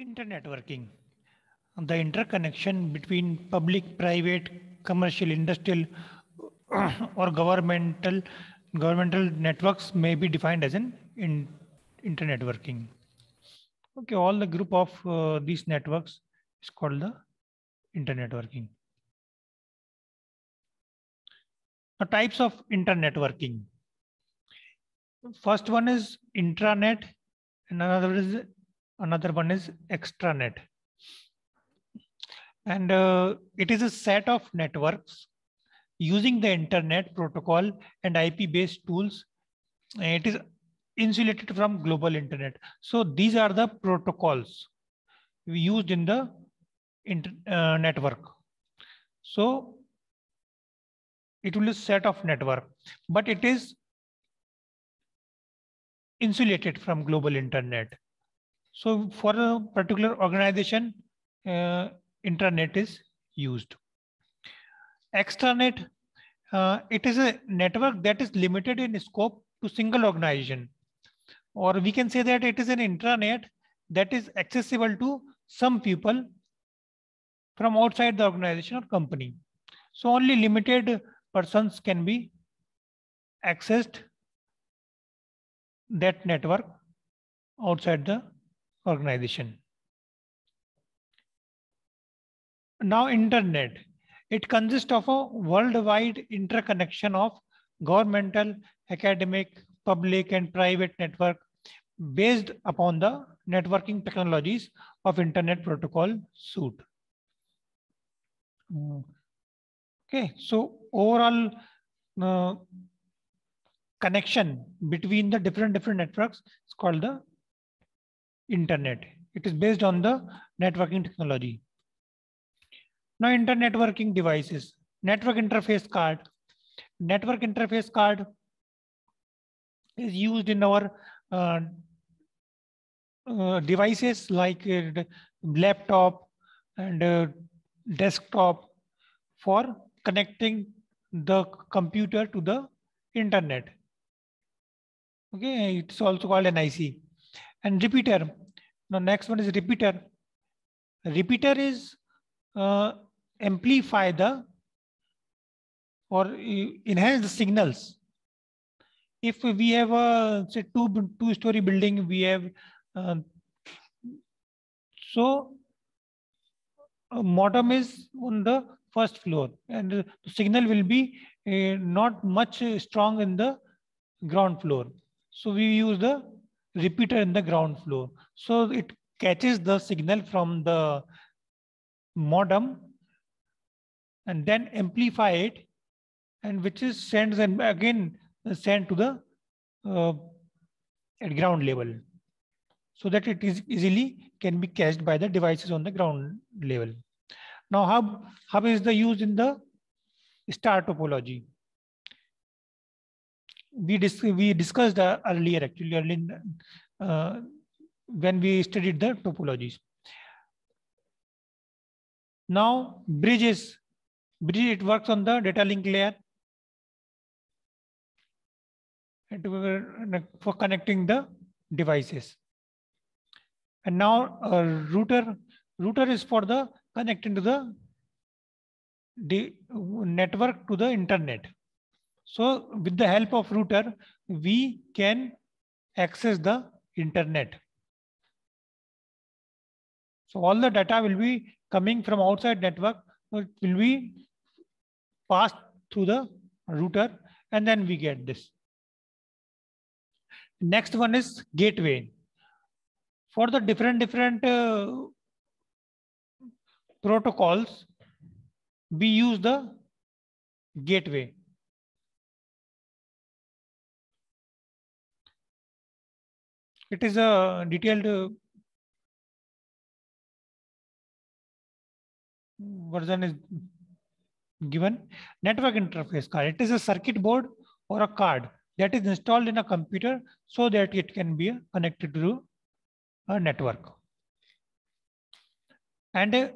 Internetworking, the interconnection between public, private, commercial, industrial, or governmental governmental networks may be defined as an in, internetworking. Okay, all the group of uh, these networks is called the internetworking. The types of internetworking. First one is intranet, and another is another one is extranet. And uh, it is a set of networks using the internet protocol and IP based tools. It is insulated from global internet. So these are the protocols we used in the inter, uh, network. So it will be set of network, but it is insulated from global internet. So for a particular organization, uh, intranet is used. Extranet, uh, it is a network that is limited in scope to single organization. Or we can say that it is an intranet that is accessible to some people from outside the organization or company. So only limited persons can be accessed that network outside the organization. Now internet, it consists of a worldwide interconnection of governmental, academic, public and private network based upon the networking technologies of internet protocol suite. Okay, so overall uh, connection between the different different networks is called the internet. It is based on the networking technology. Now internet networking devices, network interface card. Network interface card is used in our uh, uh, devices like uh, laptop and uh, desktop for connecting the computer to the internet. Okay, it's also called NIC. And repeater. Now next one is repeater. Repeater is uh, amplify the or enhance the signals. If we have a say two two story building, we have uh, so a modem is on the first floor and the signal will be uh, not much strong in the ground floor. So we use the repeater in the ground floor. So it catches the signal from the modem and then amplify it and which is sends and again sent to the uh, at ground level so that it is easily can be cached by the devices on the ground level. Now hub, hub is the use in the star topology we, dis we discussed uh, earlier actually earlier, uh, when we studied the topologies. Now bridges, bridge it works on the data link layer for connecting the devices. And now a router, router is for the connecting to the, the network to the internet. So with the help of router, we can access the internet. So all the data will be coming from outside network, it will be passed through the router and then we get this. Next one is gateway. For the different different uh, protocols, we use the gateway. It is a detailed version is given. Network interface card. It is a circuit board or a card that is installed in a computer so that it can be connected to a network. And uh,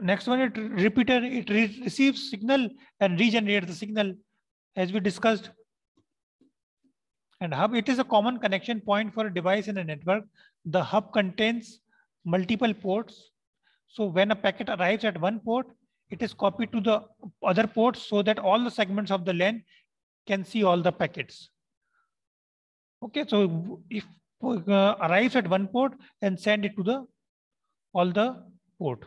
next one, it repeater, it re receives signal and regenerates the signal as we discussed and hub, it is a common connection point for a device in a network. The hub contains multiple ports. So when a packet arrives at one port, it is copied to the other ports so that all the segments of the LAN can see all the packets. Okay, so if uh, arrives at one port and send it to the all the port.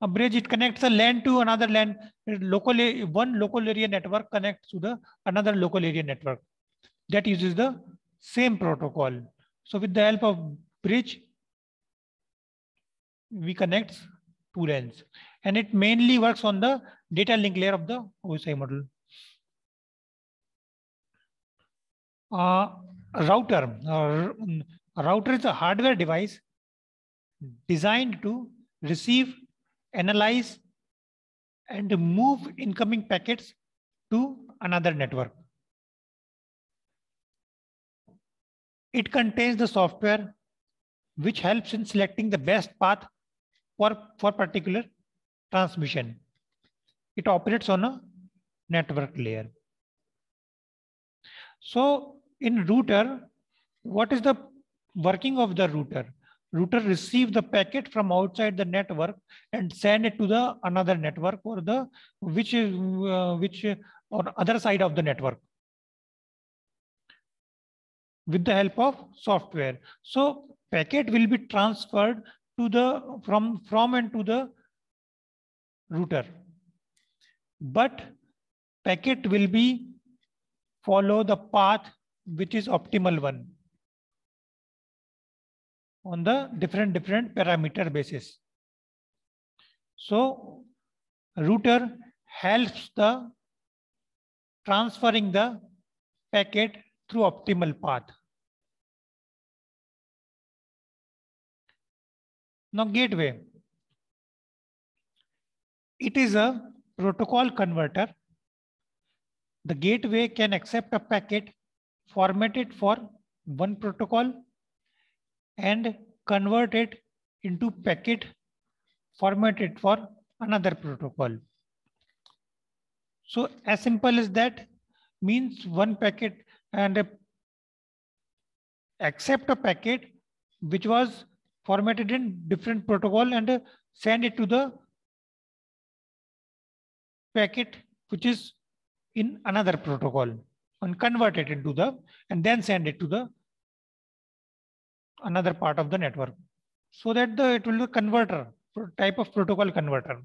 A bridge, it connects a LAN to another LAN. Local, one local area network connects to the another local area network that uses the same protocol. So with the help of bridge, we connect two LANs. And it mainly works on the data link layer of the OSI model. Uh, router. Uh, a router is a hardware device designed to receive analyze and move incoming packets to another network. It contains the software which helps in selecting the best path for, for particular transmission. It operates on a network layer. So in router, what is the working of the router? Router receive the packet from outside the network and send it to the another network or the which is uh, which or other side of the network. With the help of software. So packet will be transferred to the from from and to the router. But packet will be follow the path which is optimal one on the different different parameter basis. So router helps the transferring the packet through optimal path. Now gateway. It is a protocol converter. The gateway can accept a packet formatted for one protocol and convert it into packet formatted for another protocol. So as simple as that means one packet and accept a packet which was formatted in different protocol and send it to the packet which is in another protocol and convert it into the and then send it to the another part of the network so that the it will be converter type of protocol converter